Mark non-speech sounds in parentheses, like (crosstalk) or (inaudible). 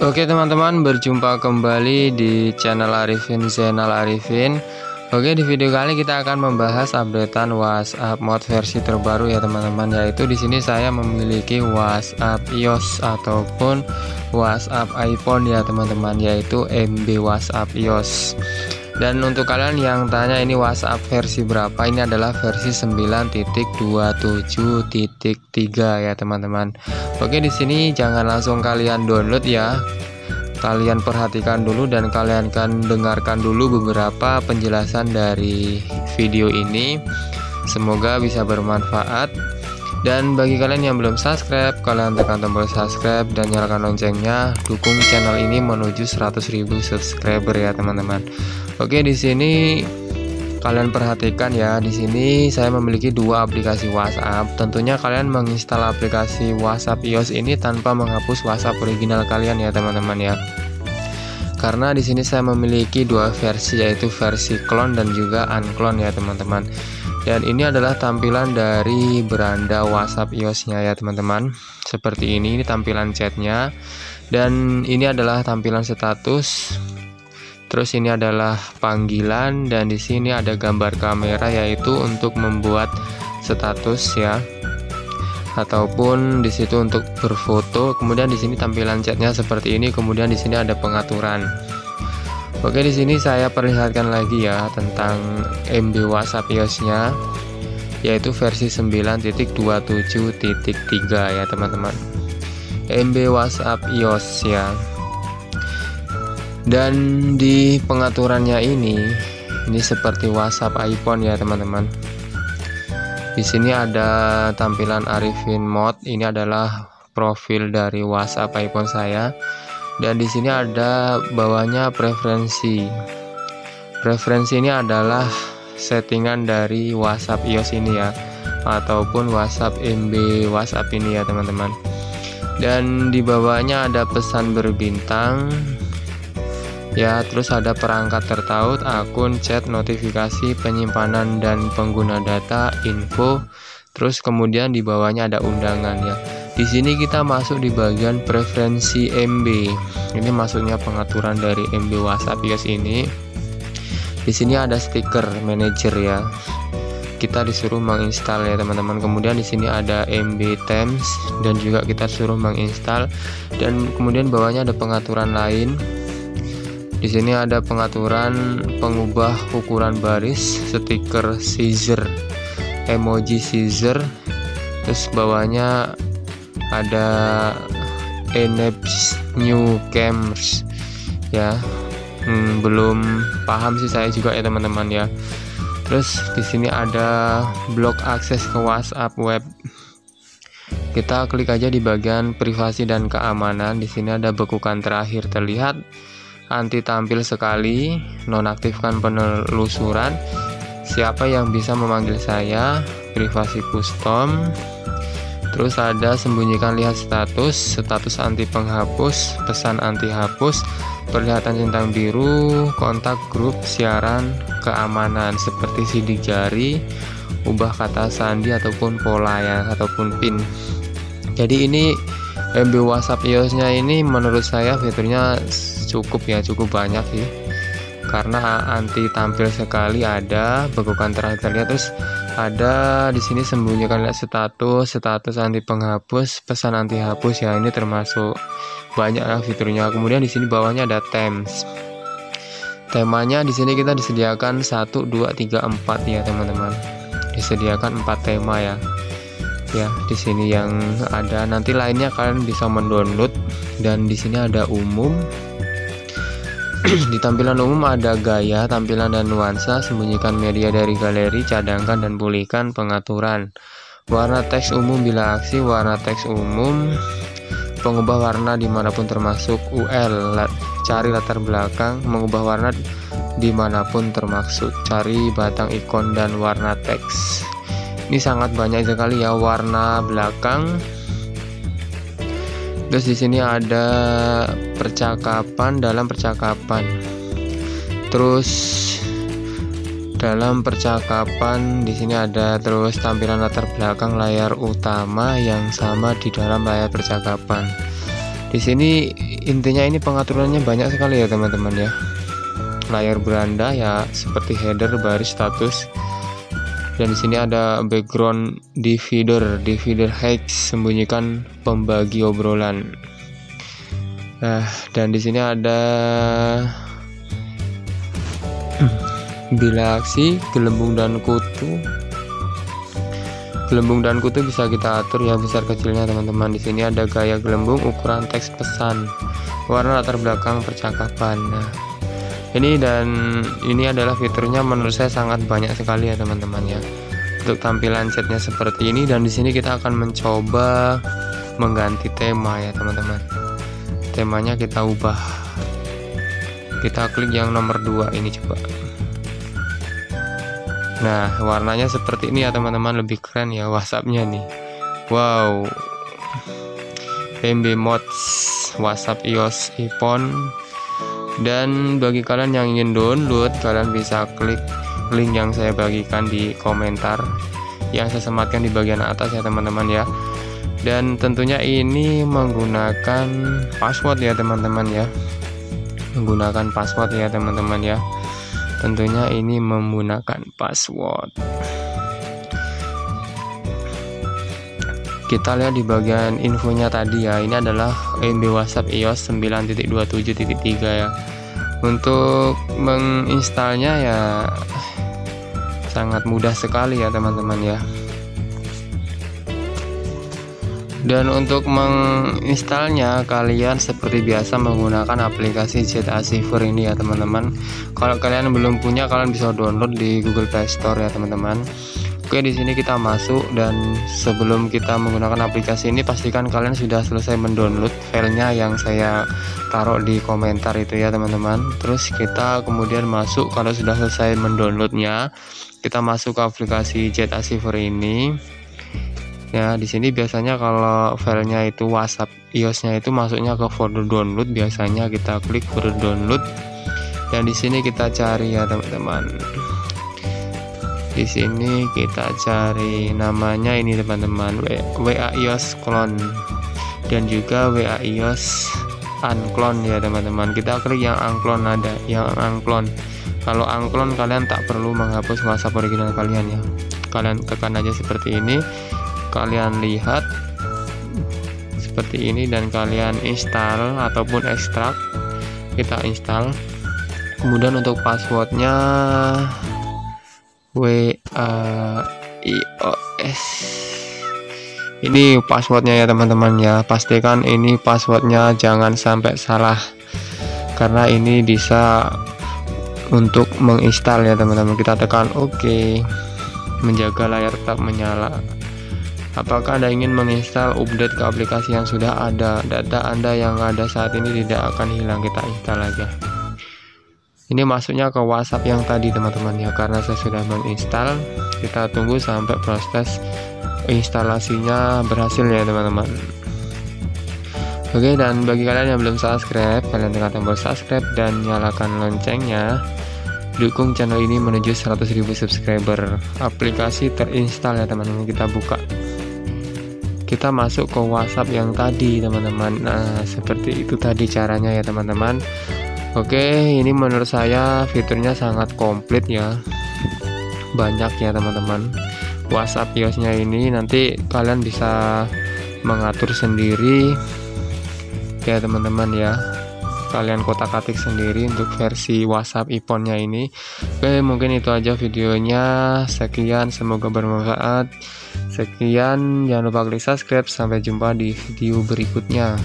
Oke teman-teman berjumpa kembali di channel Arifin Zainal Arifin. Oke di video kali kita akan membahas updatean WhatsApp mod versi terbaru ya teman-teman. Yaitu di sini saya memiliki WhatsApp iOS ataupun WhatsApp iPhone ya teman-teman. Yaitu MB WhatsApp iOS dan untuk kalian yang tanya ini WhatsApp versi berapa ini adalah versi 9.27.3 ya teman-teman Oke di sini jangan langsung kalian download ya kalian perhatikan dulu dan kalian akan dengarkan dulu beberapa penjelasan dari video ini semoga bisa bermanfaat dan bagi kalian yang belum subscribe, kalian tekan tombol subscribe dan nyalakan loncengnya. Dukung channel ini menuju 100.000 subscriber ya teman-teman. Oke, di sini kalian perhatikan ya, di sini saya memiliki dua aplikasi WhatsApp. Tentunya kalian menginstal aplikasi WhatsApp iOS ini tanpa menghapus WhatsApp original kalian ya teman-teman ya. Karena di sini saya memiliki dua versi yaitu versi clone dan juga unclone ya teman-teman. Dan ini adalah tampilan dari beranda WhatsApp iOS-nya ya teman-teman. Seperti ini ini tampilan chatnya. Dan ini adalah tampilan status terus ini adalah panggilan dan di sini ada gambar kamera yaitu untuk membuat status ya ataupun di situ untuk berfoto kemudian di sini tampilan chatnya seperti ini kemudian di sini ada pengaturan Oke di sini saya perlihatkan lagi ya tentang MB WhatsApp iOS-nya yaitu versi 9.27.3 ya teman-teman. MB WhatsApp iOS ya. Dan di pengaturannya ini ini seperti WhatsApp iPhone ya teman-teman. Di sini ada tampilan Arifin Mode. Ini adalah profil dari WhatsApp iPhone saya dan di sini ada bawahnya preferensi preferensi ini adalah settingan dari WhatsApp iOS ini ya ataupun WhatsApp MB WhatsApp ini ya teman-teman dan di bawahnya ada pesan berbintang ya terus ada perangkat tertaut akun chat notifikasi penyimpanan dan pengguna data info terus kemudian di bawahnya ada undangan ya di sini kita masuk di bagian preferensi MB. Ini masuknya pengaturan dari MB WhatsApp iOS ini. Di sini ada stiker manager ya. Kita disuruh menginstal ya teman-teman. Kemudian di sini ada MB Themes dan juga kita suruh menginstal dan kemudian bawahnya ada pengaturan lain. Di sini ada pengaturan pengubah ukuran baris, stiker scissor, emoji scissor, terus bawahnya ada Eneps New Camps ya. Hmm, belum paham sih saya juga ya teman-teman ya. Terus di sini ada blok akses ke WhatsApp web. Kita klik aja di bagian privasi dan keamanan. Di sini ada bekukan terakhir. Terlihat anti tampil sekali nonaktifkan penelusuran. Siapa yang bisa memanggil saya? Privasi custom. Terus ada sembunyikan lihat status, status anti penghapus, pesan anti hapus, perlihatan centang biru, kontak grup, siaran, keamanan seperti sidik jari, ubah kata sandi ataupun pola ya ataupun pin. Jadi ini MB WhatsApp iOS-nya ini menurut saya fiturnya cukup ya, cukup banyak sih. Karena anti tampil sekali ada, bekukan terakhir terlihat terus ada di sini sembunyikan status status anti penghapus pesan anti hapus. Ya ini termasuk banyak lah fiturnya. Kemudian di sini bawahnya ada themes. Temanya di sini kita disediakan 1 2 3 4 ya teman-teman. Disediakan 4 tema ya ya di sini yang ada. Nanti lainnya kalian bisa mendownload. Dan di sini ada umum. (clears throat) Di tampilan umum ada gaya, tampilan dan nuansa, sembunyikan media dari galeri, cadangkan dan pulihkan pengaturan. Warna teks umum bila aksi, warna teks umum, pengubah warna di mana pun termasuk UL, cari latar belakang, mengubah warna di mana pun termaksud, cari batang ikon dan warna teks. Ini sangat banyak sekali ya warna belakang, Terus di sini ada percakapan dalam percakapan. Terus dalam percakapan di sini ada terus tampilan latar belakang layar utama yang sama di dalam layar percakapan. di sini intinya ini pengaturannya banyak sekali ya teman-teman ya layar beranda ya seperti header baris status dan di sini ada background divider divider hex sembunyikan pembagi obrolan. Nah dan di sini ada bila aksi gelembung dan kutu. Gelembung dan kutu bisa kita atur ya besar kecilnya teman-teman. Di sini ada gaya gelembung ukuran teks pesan. Warna latar belakang percakapan. Nah ini dan ini adalah fiturnya menurut saya sangat banyak sekali ya teman-teman ya. Untuk tampilan chatnya seperti ini dan di sini kita akan mencoba mengganti tema ya teman-teman. Temanya kita ubah. Kita klik yang nomor dua ini coba. Nah warnanya seperti ini ya teman-teman. Lebih keren ya WhatsAppnya nih. Wow. MB Mods WhatsApp iOS iPhone dan bagi kalian yang ingin download kalian bisa klik link yang saya bagikan di komentar yang saya sematkan di bagian atas ya teman-teman ya. Dan tentunya ini menggunakan password ya teman-teman ya. Menggunakan password ya teman-teman ya. Tentunya ini menggunakan password kita lihat di bagian infonya tadi ya ini adalah MB WhatsApp iOS 9.27.3 ya. Untuk menginstalnya ya sangat mudah sekali ya teman-teman ya. Dan untuk menginstalnya kalian seperti biasa menggunakan aplikasi ZA ini ya teman-teman. Kalau kalian belum punya kalian bisa download di Google Play Store ya teman-teman Oke di sini kita masuk dan sebelum kita menggunakan aplikasi ini pastikan kalian sudah selesai mendownload filenya yang saya taruh di komentar itu ya teman-teman. Terus kita kemudian masuk kalau sudah selesai mendownloadnya kita masuk ke aplikasi ZA Saver ini. Ya di sini biasanya kalau filenya itu WhatsApp iOS-nya itu masuknya ke folder download biasanya kita klik folder download. Dan di sini kita cari ya teman-teman di sini kita cari namanya ini teman-teman. WA iOS clone. Dan juga WA iOS unclone ya teman-teman. Kita klik yang unclone ada yang unclone. Kalau unclone kalian tak perlu menghapus WhatsApp original kalian ya. Kalian tekan aja seperti ini. Kalian lihat seperti ini dan kalian install ataupun ekstrak. Kita install. Kemudian untuk passwordnya w a i o s. Ini passwordnya ya teman-teman ya. Pastikan ini passwordnya jangan sampai salah karena ini bisa untuk menginstal ya teman-teman. Kita tekan OK menjaga layar tetap menyala. Apakah Anda ingin menginstal update ke aplikasi yang sudah ada? Data Anda yang ada saat ini tidak akan hilang, kita install aja. Ini masuknya ke WhatsApp yang tadi teman-teman ya, karena saya sudah menginstal. Kita tunggu sampai proses instalasinya berhasil ya teman-teman. Oke, dan bagi kalian yang belum subscribe, kalian tekan tombol subscribe dan nyalakan loncengnya. Dukung channel ini menuju 100.000 subscriber. Aplikasi terinstall ya teman-teman. Kita buka kita masuk ke WhatsApp yang tadi teman-teman nah seperti itu tadi caranya ya teman-teman Oke ini menurut saya fiturnya sangat komplit ya. Banyak ya teman-teman. WhatsApp iOS-nya ini nanti kalian bisa mengatur sendiri. Ya teman-teman ya. Kalian kotak atik sendiri untuk versi WhatsApp iPhone-nya ini. Oke mungkin itu aja videonya. Sekian semoga bermanfaat. Sekian, jangan lupa klik subscribe. Sampai jumpa di video berikutnya.